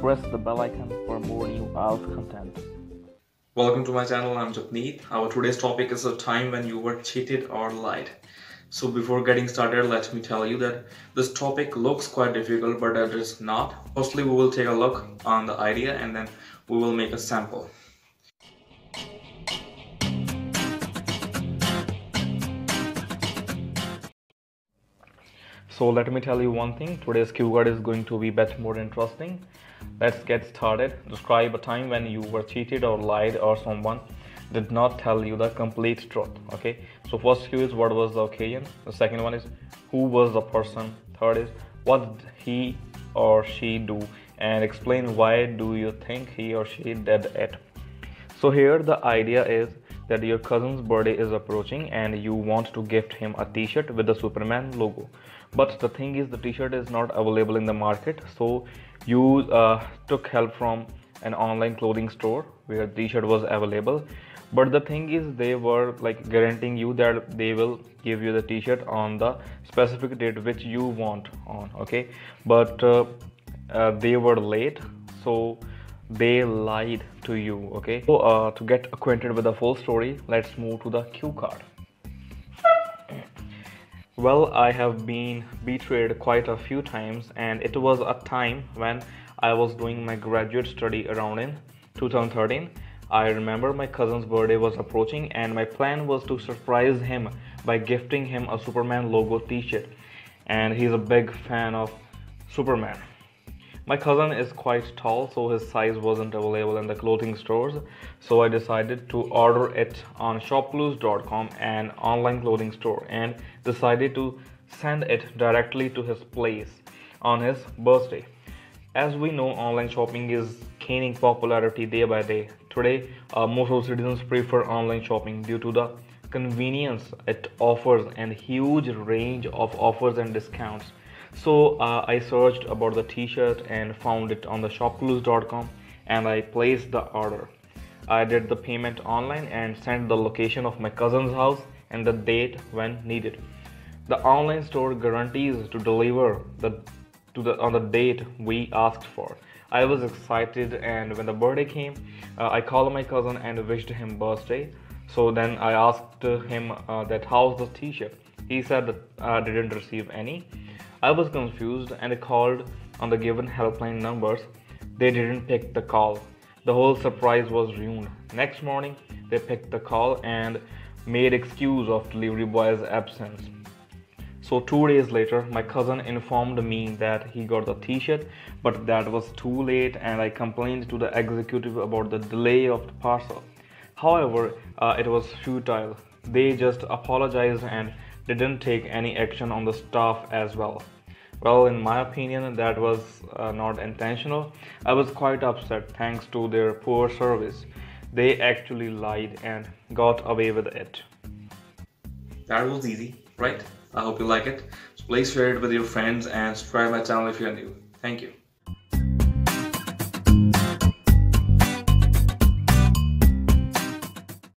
press the bell icon for more new IELTS content. Welcome to my channel. I'm Japneet. Our today's topic is a time when you were cheated or lied. So before getting started, let me tell you that this topic looks quite difficult, but it is not. Firstly, we will take a look on the idea and then we will make a sample. So let me tell you one thing. Today's keyword is going to be much more interesting. Let's get started. Describe a time when you were cheated or lied or someone did not tell you the complete truth. Okay. So first cue is what was the occasion. The second one is who was the person. Third is what did he or she do and explain why do you think he or she did it. So here the idea is that your cousin's birthday is approaching and you want to gift him a t-shirt with the superman logo. But the thing is the t-shirt is not available in the market so you uh, took help from an online clothing store where the t-shirt was available. But the thing is they were like guaranteeing you that they will give you the t-shirt on the specific date which you want on okay? But uh, uh, they were late so they lied to you okay? So uh, to get acquainted with the full story let's move to the cue card. Well i have been betrayed quite a few times and it was a time when i was doing my graduate study around in 2013 i remember my cousin's birthday was approaching and my plan was to surprise him by gifting him a superman logo t-shirt. And he's a big fan of superman my cousin is quite tall, so his size wasn't available in the clothing stores. So I decided to order it on shopclues.com, an online clothing store, and decided to send it directly to his place on his birthday. As we know, online shopping is gaining popularity day by day. Today, uh, most of citizens prefer online shopping due to the convenience it offers and huge range of offers and discounts so uh, I searched about the t-shirt and found it on the shopclues.com and I placed the order. I did the payment online and sent the location of my cousin's house and the date when needed. The online store guarantees to deliver the to the on the date we asked for. I was excited and when the birthday came, uh, I called my cousin and wished him birthday. So then I asked him uh, that how's the t-shirt. He said that I uh, didn't receive any I was confused and called on the given helpline numbers. They didn't pick the call. The whole surprise was ruined. Next morning, they picked the call and made excuse of delivery boy's absence. So 2 days later, my cousin informed me that he got the t-shirt, but that was too late and I complained to the executive about the delay of the parcel. However, uh, it was futile. They just apologized and didn't take any action on the staff as well. Well, in my opinion, that was uh, not intentional. I was quite upset thanks to their poor service. They actually lied and got away with it. That was easy, right? I hope you like it. So please share it with your friends and subscribe my channel if you're new. Thank you.